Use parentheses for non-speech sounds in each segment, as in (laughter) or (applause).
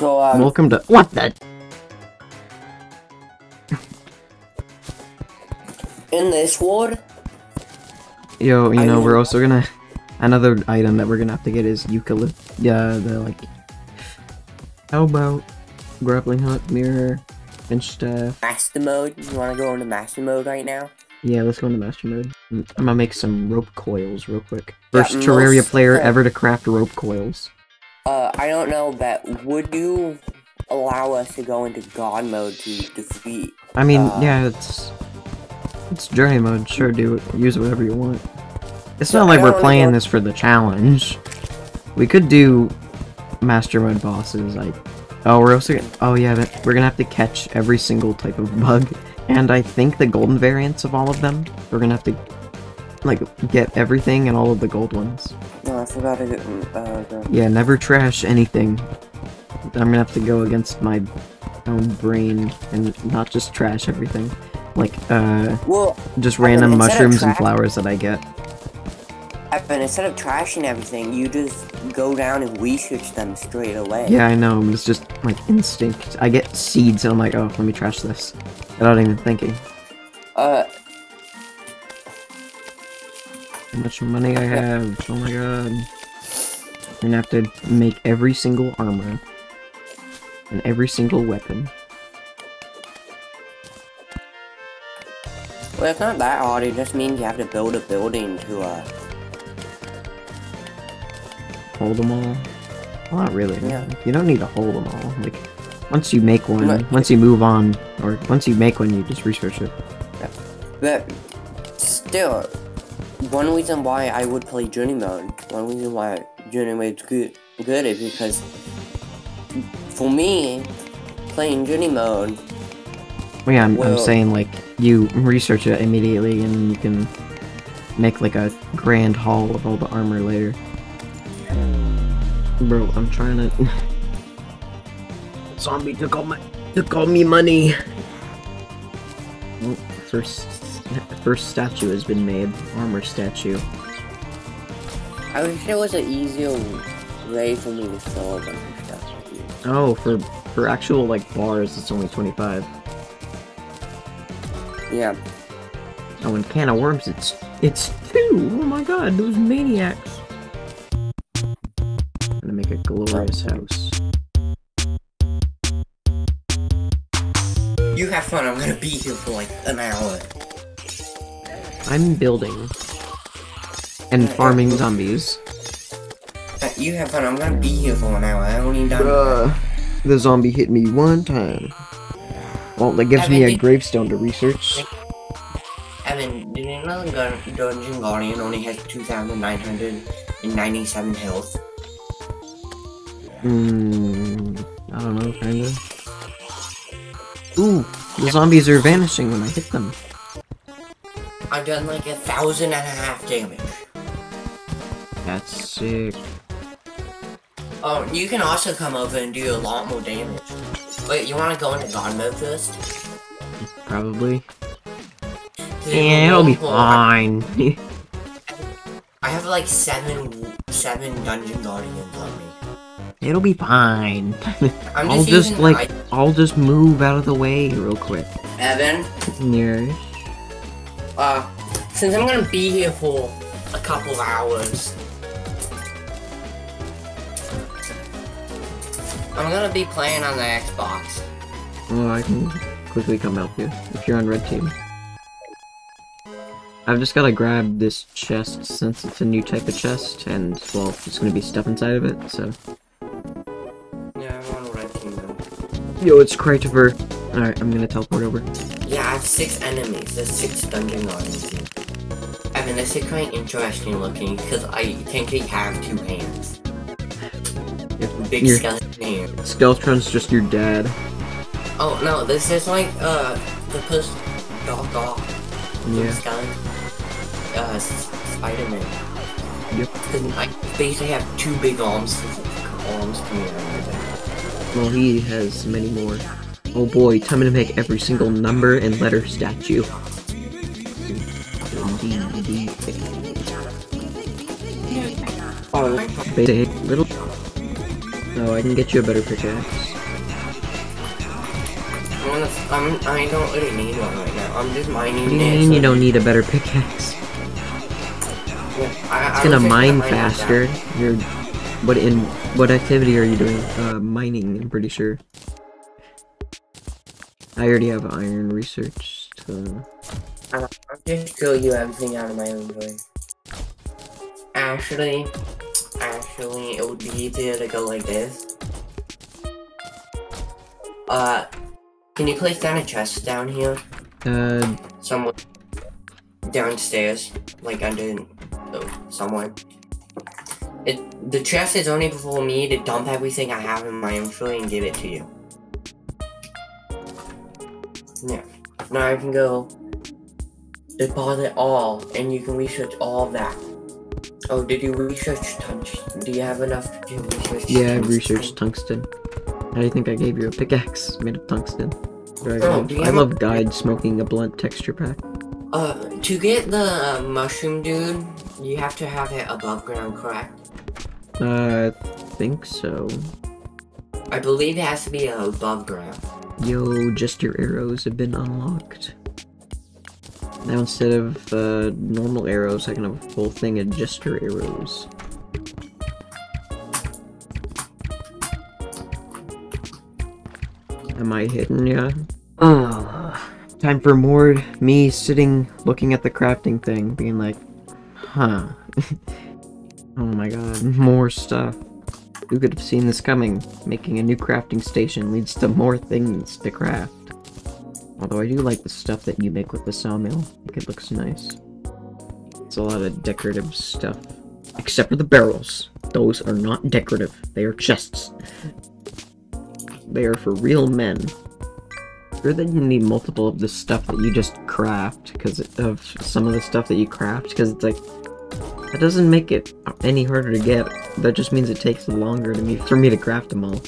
So, um, Welcome to what the in this world, yo. You I know we're also gonna another item that we're gonna have to get is eucalypt. Yeah, the like. How about grappling hook, mirror, finch staff? master mode. You want to go into master mode right now? Yeah, let's go into master mode. I'm gonna make some rope coils real quick. Yeah, First Terraria player ever to craft rope coils. Uh, I don't know, but would you allow us to go into God mode to defeat? I mean, uh, yeah, it's it's journey mode. Sure, do it. Use it whatever you want. It's No, not like we're playing go- this for the challenge. We could do master mode bosses. Like, oh, we're also gonna, oh yeah, but we're gonna have to catch every single type of bug, and I think the golden variants of all of them. We're gonna have to like get everything and all of the gold ones. No, I forgot to get. Uh, the... Yeah, never trash anything. I'm gonna have to go against my own brain and not just trash everything. Like, uh, Well, just random mushrooms and flowers that I get. But instead of trashing everything, you just go down and research them straight away. Yeah, I know, it's just like instinct. I get seeds and I'm like, oh, let me trash this. Without even thinking. Uh, How much money I have. Oh my god. I'm gonna have to make every single armor. And every single weapon. well, it's not that hard. It just means you have to build a building to, uh, Hold them all. Well, not really. Yeah. You don't need to hold them all. Like, once you make one, But- once you move on, or once you make one, you just research it. But still, one reason why I would play Journey mode, one reason why Journey mode's good, good is because for me, playing Journey mode, Well, yeah, I'm, I'm saying like you research it immediately, and you can make like a grand haul of all the armor later. Bro, I'm trying to. Zombie took all my took all me money. Oh, first, first statue has been made. Armor statue. I wish there was an easier way for me to sell a bunch of stuff. like this. Oh, for for actual like bars, it's only 25. Yeah, Oh, and can of worms, it's it's two. Oh my god, those maniacs! I'm gonna make a glorious house. you have fun. I'm gonna be here for like an hour. I'm building and farming zombies. You have fun. I'm gonna be here for an hour. I only done. Uh, the zombie hit me one time. Well, that gives me a gravestone to research. Evan, did you know the gun- Dungeon Guardian only has 2,997 health? Hmm, I don't know, kinda. Ooh, the zombies are vanishing when I hit them. I've done like a thousand and a half damage. That's sick. Oh, you can also come over and do a lot more damage. Wait, you wanna go into God mode first? Probably. Yeah, it'll be fine. (laughs) I have like seven, seven Dungeon Guardians on me. It'll be fine. (laughs) I'm I'll just, just like I'll just move out of the way real quick. Evan. Yeah. Uh, since I'm gonna be here for a couple of hours, I'm gonna be playing on the Xbox. Well, I can quickly come help you if you're on red team. I've just gotta grab this chest since it's a new type of chest, and well, there's gonna be stuff inside of it. So, Yeah, I'm on red team though. yo, it's Christopher. All right, I'm gonna teleport over. Yeah, I have six enemies. There's six dungeon guardians here. Evan, this is quite interesting looking because I think they have two hands. If Big your skeleton hand. Skeletron's just your dad. Oh no, this is like uh the post dog dog. Yeah. Skeleton. Uh, Spider-Man. Yep. Because I basically have two big arms, arms coming out of my back. Well, he has many more. Oh boy, time to make every single number and letter statue. Oh, Basic little. Oh, I can get you a better pickaxe. I I'm, I don't really need one right now. I'm just mining What do you mean you don't need a better pickaxe? Yeah, I, It's gonna mine faster. You're what in what activity are you doing? Uh, mining. I'm pretty sure. I already have iron research. So... I'll just show you everything out of my inventory. Actually, actually, it would be easier to go like this. Uh, can you place down a chest down here? Uh, Somewhere downstairs, like under oh, somewhere. It the chest is only for me to dump everything I have in my inventory and give it to you. Yeah. Now I can go deposit all, and you can research all that. Oh, did you research tungsten? Do you have enough to research? yeah, I've researched tungsten. I think I gave you a pickaxe made of tungsten? Oh, good. do you I love guide smoking a blunt texture pack. Uh, to get the uh, mushroom dude, you have to have it above ground, correct? Uh, I think so. I believe it has to be above ground. Yo, Jester's arrows have been unlocked. Now instead of uh, normal arrows, I can have a whole thing of Jester's arrows. Am I hidden yet? Oh, time for more me sitting looking at the crafting thing, being like, huh. (laughs) oh my god, more stuff. Who could have seen this coming? Making a new crafting station leads to more things to craft. Although I do like the stuff that you make with the sawmill. I think it looks nice. It's a lot of decorative stuff. Except for the barrels. Those are not decorative. They are chests. They are for real men. Sure that you need multiple of the stuff that you just craft because of some of the stuff that you craft because it's like that doesn't make it any harder to get. That just means it takes longer to me for me to craft them all.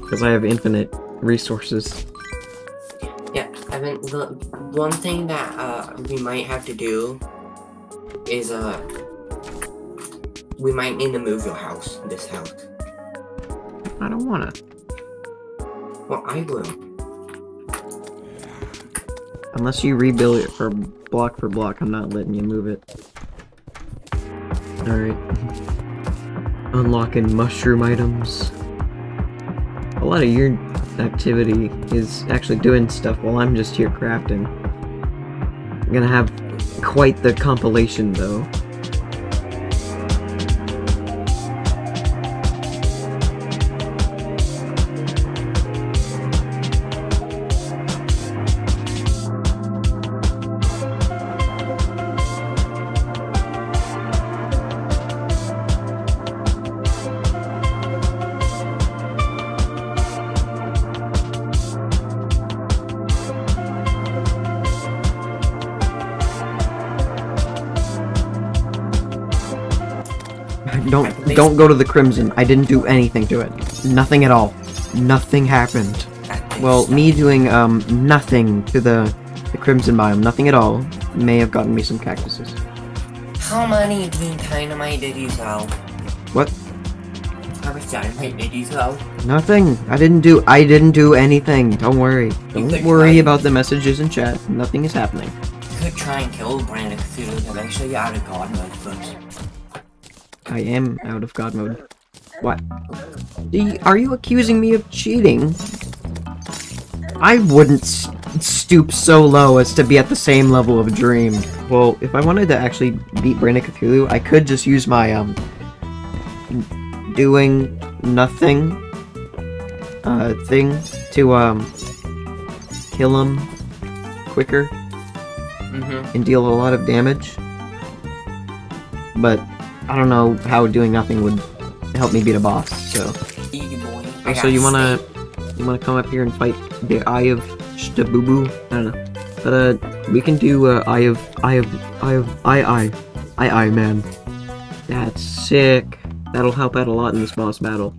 Because I have infinite resources. Yeah, Evan, the one thing that uh, we might have to do is uh, we might need to move your house, this house. I don't wanna. Well, I will. Unless you rebuild it for block for block, I'm not letting you move it. Alright. (laughs) Unlocking mushroom items. A lot of your activity is actually doing stuff while I'm just here crafting. I'm gonna have quite the compilation though. Don't don't go to the Crimson. I didn't do anything to it. Nothing at all. Nothing happened. Well, me doing um nothing to the the Crimson biome, nothing at all, may have gotten me some cactuses. How many green dynamite did you sell? What? How much dynamite did you sell? Nothing. I didn't do I didn't do anything. Don't worry. Don't worry about the messages in chat. Nothing is happening. You could try and kill Brain of Cthulhu to make sure you're out of God mode first. I am out of god mode. What? Are you accusing me of cheating? I wouldn't stoop so low as to be at the same level of Dream. Well, if I wanted to actually beat Brain of Cthulhu, I could just use my, um, doing nothing, uh, thing to, um, kill him quicker Mm-hmm. and deal a lot of damage. But I don't know how doing nothing would help me beat a boss. So, Easy boy. Oh, so you wanna you wanna come up here and fight the Eye of Shtabubu? I don't know, but uh, we can do uh, Eye of Eye of Eye of Eye Eye Eye Eye Man. That's sick. That'll help out a lot in this boss battle.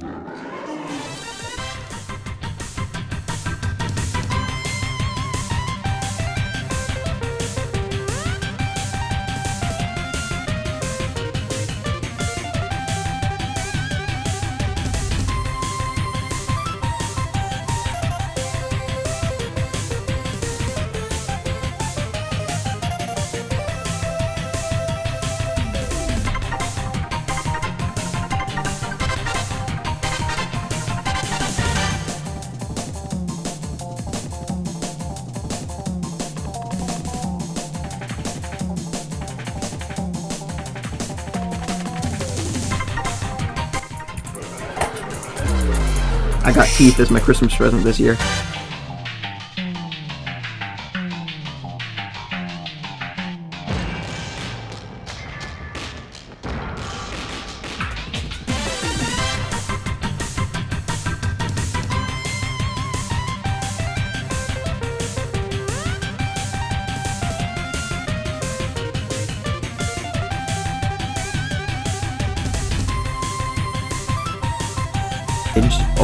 Got teeth as my Christmas present this year.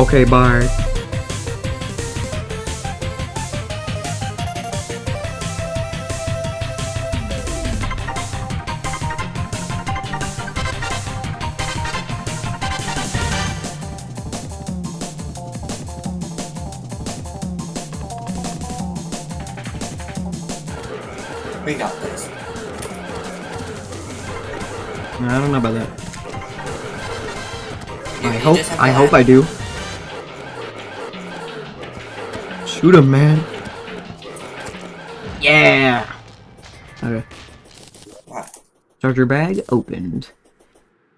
Okay, bye. We got this. I don't know about that. I hope I hope I do. Shoot him, man. Yeah. Okay. What? Starter bag opened.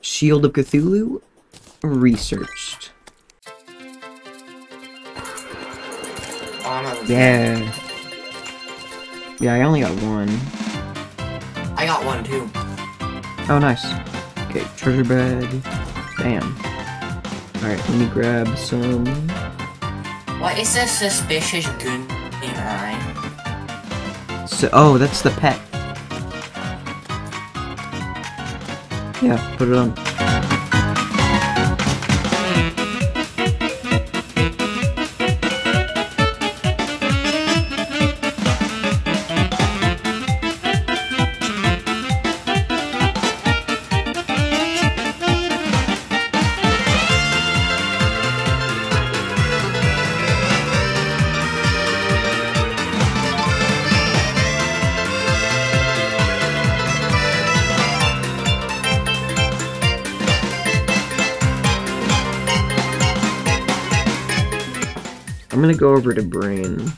Shield of Cthulhu researched. Yeah. Yeah, I only got one. I got one too. Oh, nice. Okay, treasure bag. Damn. Alright, let me grab some. What is this suspicious goon in? So, oh, that's the pet. Yeah, put it on. Gonna go over to Brain.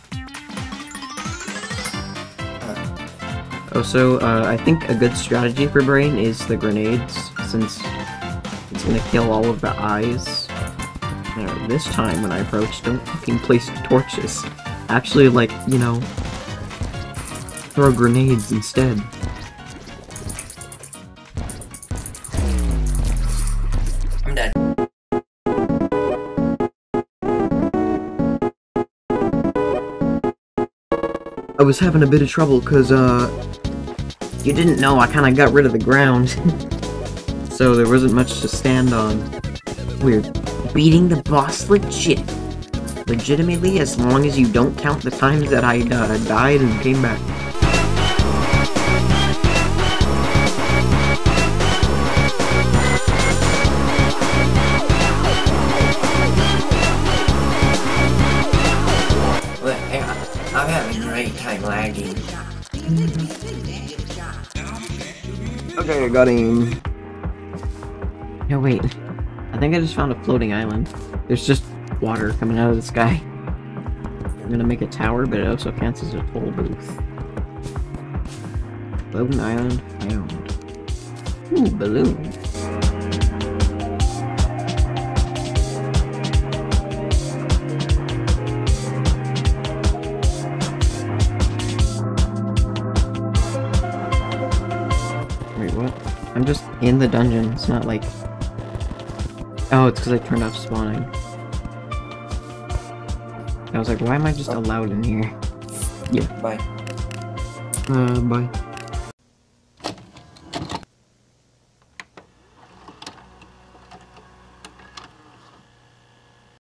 Oh, so, uh, I think a good strategy for Brain is the grenades, since it's gonna kill all of the eyes. Uh, this time when I approach, don't fucking place torches. Actually, like, you know, throw grenades instead. I was having a bit of trouble because, uh, you didn't know I kind of got rid of the ground. (laughs) so there wasn't much to stand on. Weird. Beating the boss legit. Legitimately, as long as you don't count the times that I uh, died and came back. Time lagging. Okay, I got him. No, wait. I think I just found a floating island. There's just water coming out of the sky. I'm gonna make a tower, but it also counts as a toll booth. Floating island found. Ooh, balloon. I'm just in the dungeon. It's not like... Oh, it's because I turned off spawning. I was like, why am I just allowed in here? Yeah. Bye. Uh, bye.